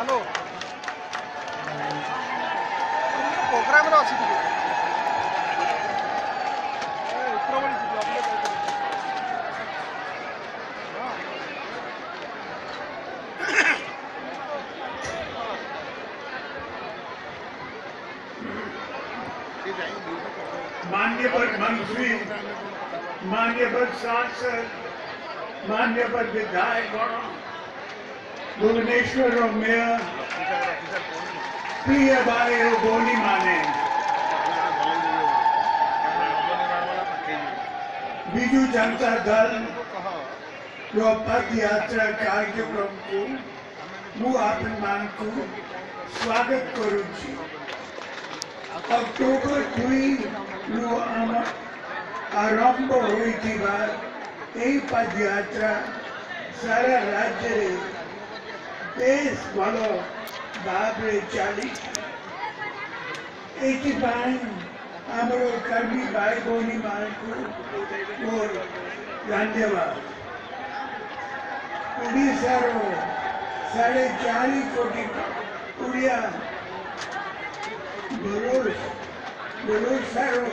Hello programme अच्छी मान्य पर मंत्री मान्य सांसद मान्य पर विधायक। गणों भुवनेश्वर और मेयर प्रिय भाई और बोली माने बीजू जनता दल ର ପଦଯାତ୍ରା କାର୍ଯ୍ୟକ୍ରମକୁ ମୁଁ ଆପଣମାନଙ୍କୁ ସ୍ୱାଗତ କରୁଛି ଅକ୍ଟୋବର ଦୁଇରୁ ଆମ ଆରମ୍ଭ ହୋଇଥିବା ଏହି ପଦଯାତ୍ରା ସାରା ରାଜ୍ୟରେ ବେଶ ଭଲ ଭାବରେ ଚାଲିଛି ଏଥିପାଇଁ ଆମର କର୍ମୀ ଭାଇ ଭଉଣୀମାନଙ୍କୁ ମୋର ଧନ୍ୟବାଦ ଓଡ଼ିଶାର ସାଢ଼େ ଚାରି କୋଟି ଓଡ଼ିଆ ଓଡ଼ିଶାର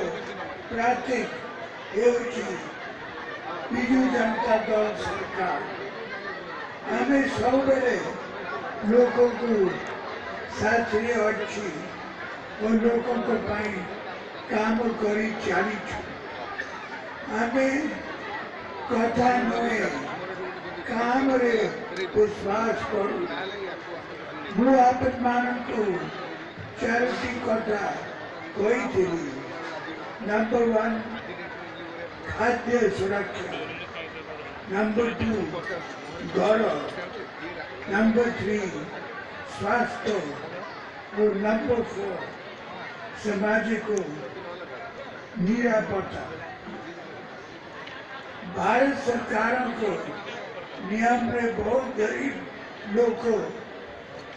ପ୍ରାର୍ଥୀ ହେଉଛି ବିଜୁ ଜନତା ଦଳ ସରକାର ଆମେ ସବୁବେଳେ ଲୋକଙ୍କୁ ସାଥିରେ ଅଛି ଓ ଲୋକଙ୍କ ପାଇଁ କାମ କରି ଚାଲିଛୁ ଆମେ କଥା ନୁହେଁ କାମରେ ବିଶ୍ୱାସ କରୁ ମୁଁ ଆପଣମାନଙ୍କୁ ଚାରୋଟି କଥା କହିଥିଲି ନମ୍ବର ୱାନ୍ ଖାଦ୍ୟ नंबर टू गौरव नंबर थ्री स्वास्थ्य और नंबर फोर समाज को निरापत्ता भारत सरकार को नियम में बहुत गरीब लोग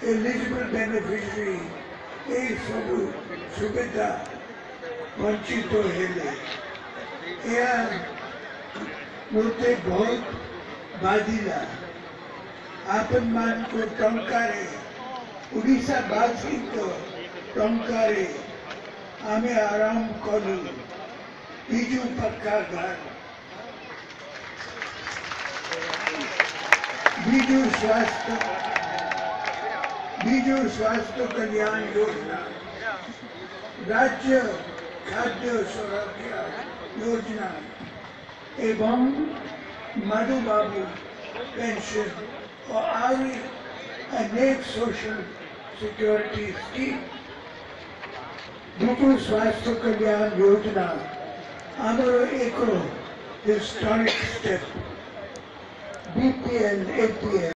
एलिजिबल बेनिफिशरी ये सब सुविधा वंचित तो है यह उनके बहुत बाजीला आपन मान को टंकारे उड़ीसा बाजी को टंकारे आमे आराम करो इजु पक्का घर। बीजु स्वास्थ्य बीजु स्वास्थ्य कल्याण योजना। राज्य खाद्य सुरक्षा योजना। एवं मधुबाबू पेंशन और आदि अनेक सोशल सिक्योरिटी स्कीम मुख्य स्वास्थ्य कल्याण योजना। आमरो एक हिस्टोरिक स्टेप बीपीएल एपीएल